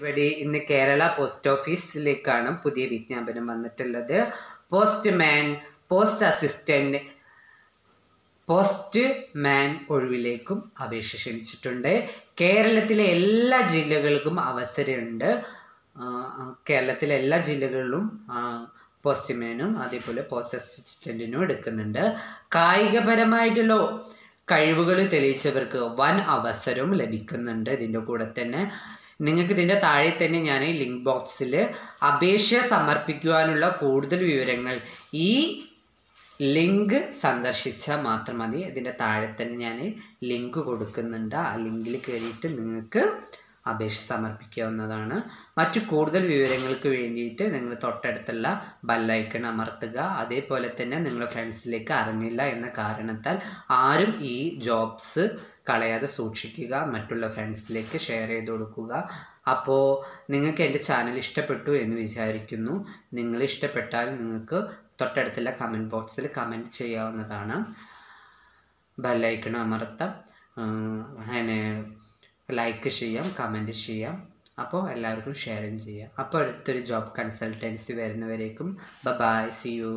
ഇവിടെ ഇന്ന് കേരള പോസ്റ്റ് ഓഫീസിലേക്കാണ് പുതിയ വിജ്ഞാപനം വന്നിട്ടുള്ളത്. Postman post assistant postman ഒഴിവിലേക്കും അപേക്ഷ ക്ഷണിച്ചിട്ടുണ്ട്. കേരളത്തിലെ എല്ലാ ജില്ലകൾക്കും അവസരമുണ്ട്. കേരളത്തിലെ എല്ലാ ജില്ലകളിലും പോസ്റ്റ്മാനും അതേപോലെ പോസ്റ്റ് അസിസ്റ്റന്റിനും എടുക്കുന്നുണ്ട്. കായികപരമായിട്ടുള്ള കഴിവുകൾ തെളിയിച്ചവർക്ക് വൻ അവസരവും ലഭിക്കുന്നുണ്ട് ഇതിന്റെ കൂടെ തന്നെ. നിങ്ങൾക്ക് ഇതിന്റെ താഴെ തന്നെ ഞാൻ ഈ ലിങ്ക് ബോക്സിൽ അപേക്ഷ സമർപ്പിക്കുവാനുള്ള കൂടുതൽ വിവരങ്ങൾ ഈ ലിങ്ക് സന്ദർശിച്ചാൽ മാത്രം മതി. ഇതിന്റെ താഴെ തന്നെ ഞാൻ ലിങ്ക് കൊടുക്കുന്നുണ്ട്. ആ ലിങ്കിൽ കയറിയിട്ട് നിങ്ങൾക്ക് അപേക്ഷ സമർപ്പിക്കാവുന്നതാണ്. മറ്റു കൂടുതൽ വിവരങ്ങൾക്ക് വേണ്ടിയിട്ട് നിങ്ങൾ തൊട്ടടുത്തുള്ള ബെല്ലൈക്കൺ അമർത്തുക. അതേപോലെ തന്നെ നിങ്ങൾ ഫ്രണ്ട്സിലേക്ക് അറിഞ്ഞില്ല എന്ന കാരണത്താൽ ആരും ഈ ജോബ്സ് കളയാതെ സൂക്ഷിക്കുക മറ്റുള്ള ഫ്രണ്ട്സിലേക്ക് ഷെയർ ചെയ്ത് കൊടുക്കുക. അപ്പോൾ നിങ്ങൾക്ക് എന്റെ ചാനൽ ഇഷ്ടപ്പെട്ടു എന്ന് വിചാരിക്കുന്നു. നിങ്ങൾ ഇഷ്ടപ്പെട്ടാൽ നിങ്ങൾക്ക് തൊട്ടടുത്തുള്ള കമന്റ് ബോക്സിൽ കമന്റ് ചെയ്യാവുന്നതാണ്. ബെല്ലൈക്കൺ അമർത്താം. ലൈക്ക് ചെയ്യാം കമന്റ് ചെയ്യാം. അപ്പോൾ എല്ലാവർക്കും ഷെയറും ചെയ്യാം. അപ്പോൾ അടുത്തൊരു ജോബ് കൺസൾട്ടൻസി വരുന്നവരേക്കും. ബ ബായ് സി യു